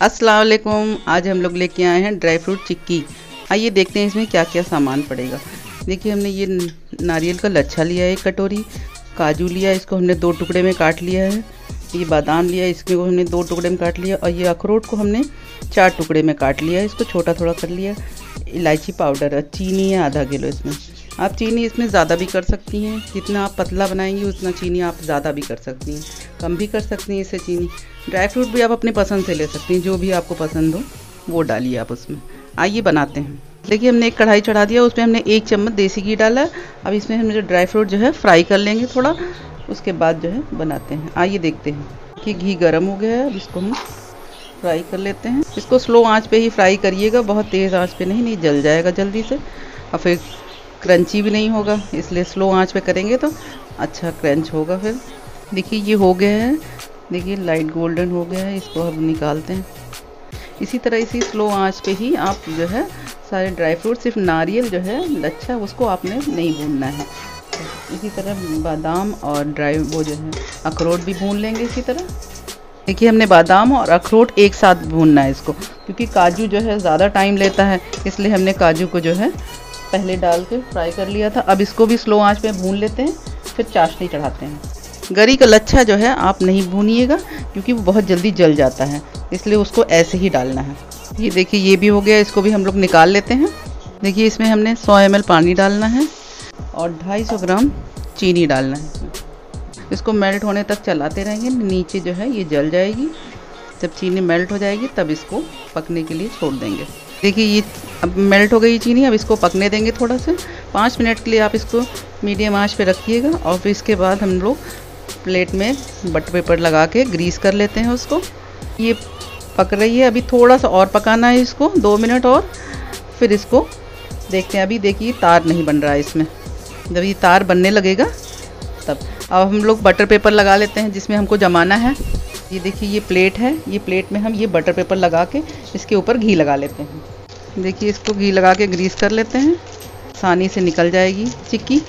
अस्सलाम वालेकुम आज हम लोग लेके आए हैं ड्राई फ्रूट चिक्की। आइए देखते हैं इसमें क्या क्या सामान पड़ेगा। देखिए, हमने ये नारियल का लच्छा लिया है, एक कटोरी, काजू लिया इसको हमने दो टुकड़े में काट लिया है, ये बादाम लिया इसको हमने दो टुकड़े में काट लिया, और ये अखरोट को हमने चार टुकड़े में काट लिया इसको छोटा थोड़ा कर लिया। इलायची पाउडर चीनी है आधा किलो इसमें। आप चीनी इसमें ज़्यादा भी कर सकती हैं। जितना आप पतला बनाएँगी, उतना चीनी आप ज़्यादा भी कर सकती हैं। कम भी कर सकती हैं इससे चीनी। ड्राई फ्रूट भी आप अपने पसंद से ले सकती हैं, जो भी आपको पसंद हो, वो डालिए आप उसमें। आइए बनाते हैं। देखिए, हमने एक कढ़ाई चढ़ा दिया, उसमें हमने एक चम्मच देसी घी डाला। अब इसमें हम जो ड्राई फ्रूट जो है, फ्राई कर लेंगे थोड़ा। उसके बाद जो है, बनाते हैं। आइए देखते हैं। कि घी गर्म हो गया है। अब इसको हम फ्राई कर लेते हैं। इसको स्लो आँच पे ही फ्राई करिएगा। बहुत तेज़ आँच पे नहीं नहीं, जल जाएगा जल्दी से। और फिर क्रंची भी नहीं होगा, इसलिए स्लो आँच पे करेंगे तो अच्छा क्रंच होगा फिर। देखिए, ये हो गया है। देखिए, लाइट गोल्डन हो गया है, इसको हम निकालते हैं। इसी तरह इसी स्लो आँच पे ही आप जो है, सारे ड्राई फ्रूट सिर्फ़ नारियल जो है, लच्छा, उसको आपने नहीं भूनना है। इसी तरह बादाम और ड्राई, वो जो है, अखरोट भी भून लेंगे इसी तरह। देखिए, हमने बादाम और अखरोट एक साथ भूनना है इसको, क्योंकि काजू जो है, ज़्यादा टाइम लेता है, इसलिए हमने काजू को जो है पहले डाल के फ्राई कर लिया था। अब इसको भी स्लो आँच पे भून लेते हैं, फिर चाशनी चढ़ाते हैं। गरी का लच्छा जो है, आप नहीं भूनिएगा, क्योंकि वो बहुत जल्दी जल जाता है। इसलिए उसको ऐसे ही डालना है। ये देखिए, ये भी हो गया, इसको भी हम लोग निकाल लेते हैं। देखिए, इसमें हमने 100 एम पानी डालना है और 250 ग्राम चीनी डालना है। इसको मेल्ट होने तक चलाते रहेंगे, नीचे जो है ये जल जाएगी। जब चीनी मेल्ट हो जाएगी, तब इसको पकने के लिए छोड़ देंगे। देखिए, ये अब मेल्ट हो गई चीनी, अब इसको पकने देंगे थोड़ा सा। पाँच मिनट के लिए आप इसको मीडियम आँच पे रखिएगा और फिर इसके बाद हम लोग प्लेट में बटर पेपर लगा के ग्रीस कर लेते हैं उसको। ये पक रही है, अभी थोड़ा सा और पकाना है इसको, दो मिनट और। फिर इसको देखते हैं, अभी देखिए तार नहीं बन रहा है इसमें। जब ये तार बनने लगेगा, तब। अब हम लोग बटर पेपर लगा लेते हैं, जिसमें हमको जमाना है। ये देखिए, ये प्लेट है। ये प्लेट में हम ये बटर पेपर लगा के इसके ऊपर घी लगा लेते हैं। देखिए, इसको घी लगा के ग्रीस कर लेते हैं। आसानी से निकल जाएगी चिक्की।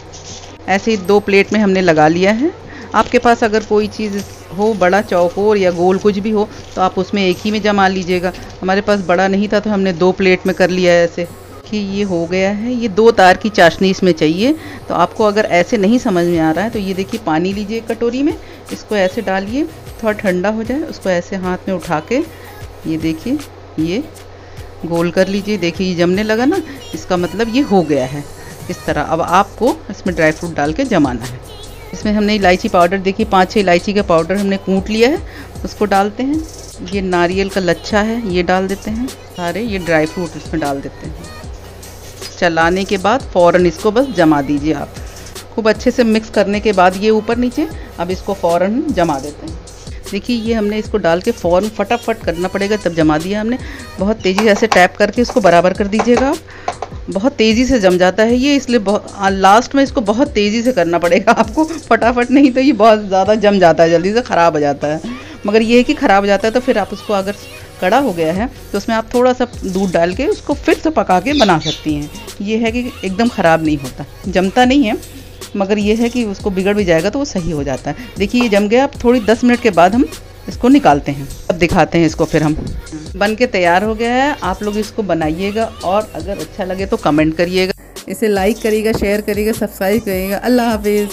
ऐसे ही दो प्लेट में हमने लगा लिया है। आपके पास अगर कोई चीज़ हो, बड़ा चौकोर या गोल कुछ भी हो तो आप उसमें एक ही में जमा लीजिएगा। हमारे पास बड़ा नहीं था तो हमने दो प्लेट में कर लिया है ऐसे। कि ये हो गया है। ये दो तार की चाशनी इसमें चाहिए। तो आपको अगर ऐसे नहीं समझ में आ रहा है तो ये देखिए, पानी लीजिए कटोरी में। इसको ऐसे डालिए। थोड़ा ठंडा हो जाए, उसको ऐसे हाथ में उठा के, ये देखिए, ये गोल कर लीजिए। देखिए, ये जमने लगा ना, इसका मतलब ये हो गया है। इस तरह, अब आपको इसमें ड्राई फ्रूट डाल के जमाना है। इसमें हमने इलायची पाउडर, देखिए पाँच छः इलायची का पाउडर हमने कूट लिया है, उसको डालते हैं। ये नारियल का लच्छा है, ये डाल देते हैं। सारे ये ड्राई फ्रूट इसमें डाल देते हैं। चलाने के बाद फ़ौरन इसको बस जमा दीजिए आप। खूब अच्छे से मिक्स करने के बाद ये ऊपर नीचे, अब इसको फ़ौरन जमा देते हैं। देखिए ये हमने इसको डाल के फ़ौरन फटाफट करना पड़ेगा, तब जमा दिया हमने। बहुत तेज़ी से ऐसे टैप करके इसको बराबर कर दीजिएगा आप। बहुत तेज़ी से जम जाता है ये, इसलिए बहुत लास्ट में इसको बहुत तेज़ी से करना पड़ेगा आपको। फटाफट नहीं तो ये बहुत ज़्यादा जम जाता है, जल्दी से ख़राब हो जाता है। मगर ये है कि ख़राब हो जाता है तो फिर आप उसको अगर कड़ा हो गया है तो उसमें आप थोड़ा सा दूध डाल के उसको फिर से पका के बना सकती हैं। ये है कि एकदम ख़राब नहीं होता, जमता नहीं है। मगर ये है कि उसको बिगड़ भी जाएगा तो वो सही हो जाता है। देखिए, ये जम गया। अब थोड़ी दस मिनट के बाद हम इसको निकालते हैं। अब दिखाते हैं इसको फिर हम। बन के तैयार हो गया है। आप लोग इसको बनाइएगा और अगर अच्छा लगे तो कमेंट करिएगा। इसे लाइक करिएगा, शेयर करिएगा, सब्सक्राइब करिएगा। अल्लाह हाफिज़।